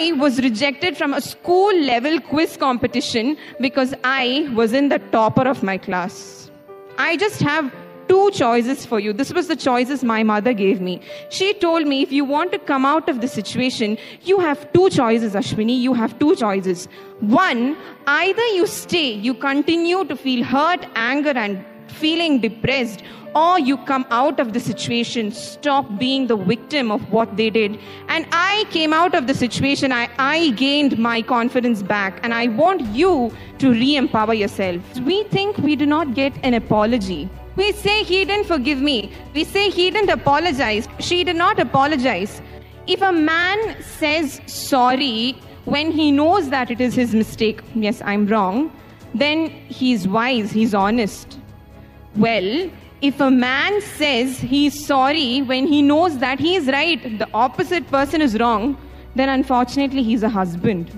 I was rejected from a school level quiz competition because I was in the topper of my class. I just have two choices for you. This was the choices my mother gave me. She told me if you want to come out of the situation, you have two choices, Ashwini. You have two choices. One, either you stay, you continue to feel hurt, anger, and feeling depressed, or you come out of the situation, stop being the victim of what they did. And I came out of the situation, I, I gained my confidence back, and I want you to re empower yourself. We think we do not get an apology. We say he didn't forgive me. We say he didn't apologize. She did not apologize. If a man says sorry when he knows that it is his mistake, yes, I'm wrong, then he's wise, he's honest. Well, if a man says he's sorry when he knows that he is right, the opposite person is wrong, then unfortunately he's a husband.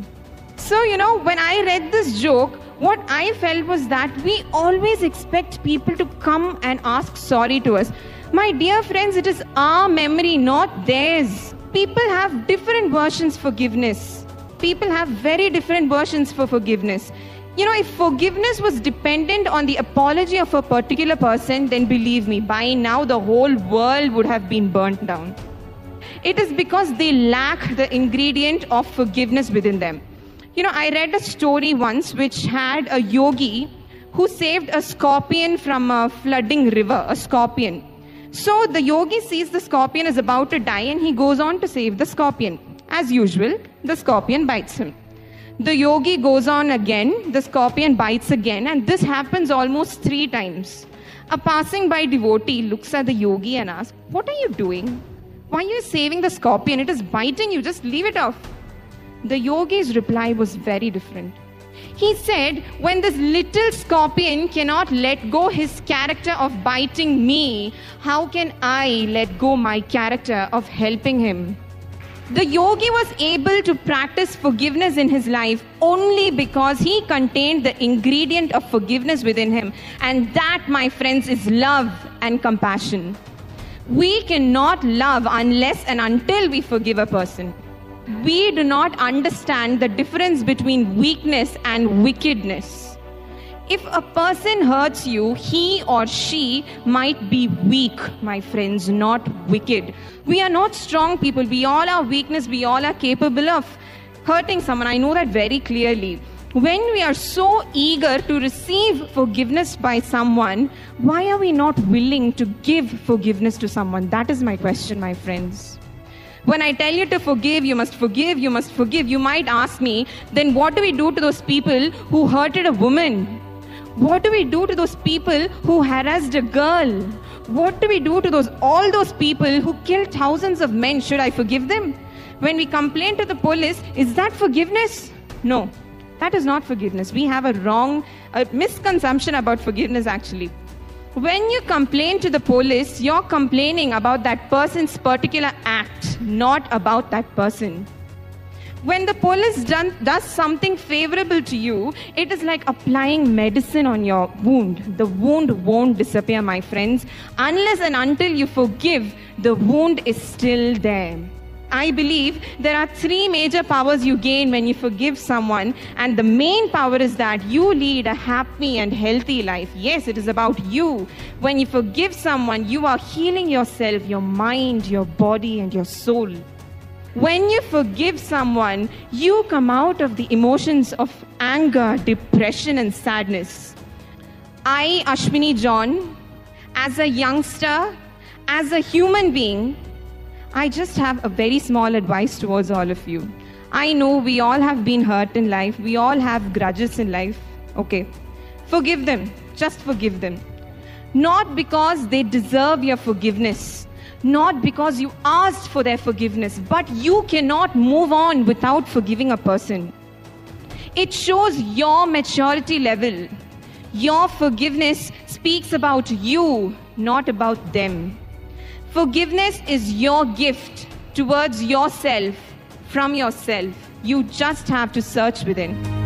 So, you know, when I read this joke, what I felt was that we always expect people to come and ask sorry to us. My dear friends, it is our memory, not theirs. People have different versions for forgiveness. People have very different versions for forgiveness. You know, if forgiveness was dependent on the apology of a particular person, then believe me, by now the whole world would have been burnt down. It is because they lack the ingredient of forgiveness within them. You know, I read a story once which had a yogi who saved a scorpion from a flooding river, a scorpion. So the yogi sees the scorpion is about to die and he goes on to save the scorpion. As usual, the scorpion bites him. The yogi goes on again, the scorpion bites again, and this happens almost three times. A passing by devotee looks at the yogi and asks, What are you doing? Why are you saving the scorpion? It is biting you, just leave it off. The yogi's reply was very different. He said, When this little scorpion cannot let go his character of biting me, how can I let go my character of helping him? The yogi was able to practice forgiveness in his life only because he contained the ingredient of forgiveness within him. And that, my friends, is love and compassion. We cannot love unless and until we forgive a person. We do not understand the difference between weakness and wickedness if a person hurts you, he or she might be weak, my friends, not wicked. We are not strong people. We all are weakness. We all are capable of hurting someone. I know that very clearly. When we are so eager to receive forgiveness by someone, why are we not willing to give forgiveness to someone? That is my question, my friends. When I tell you to forgive, you must forgive, you must forgive. You might ask me, then what do we do to those people who hurted a woman? What do we do to those people who harassed a girl? What do we do to those all those people who killed thousands of men? Should I forgive them? When we complain to the police, is that forgiveness? No, that is not forgiveness. We have a wrong a misconception about forgiveness actually. When you complain to the police, you're complaining about that person's particular act, not about that person. When the police done, does something favorable to you, it is like applying medicine on your wound. The wound won't disappear, my friends. Unless and until you forgive, the wound is still there. I believe there are three major powers you gain when you forgive someone, and the main power is that you lead a happy and healthy life. Yes, it is about you. When you forgive someone, you are healing yourself, your mind, your body, and your soul. When you forgive someone, you come out of the emotions of anger, depression, and sadness. I, Ashwini John, as a youngster, as a human being, I just have a very small advice towards all of you. I know we all have been hurt in life, we all have grudges in life. Okay. Forgive them, just forgive them. Not because they deserve your forgiveness, not because you asked for their forgiveness, but you cannot move on without forgiving a person. It shows your maturity level. Your forgiveness speaks about you, not about them. Forgiveness is your gift towards yourself, from yourself. You just have to search within.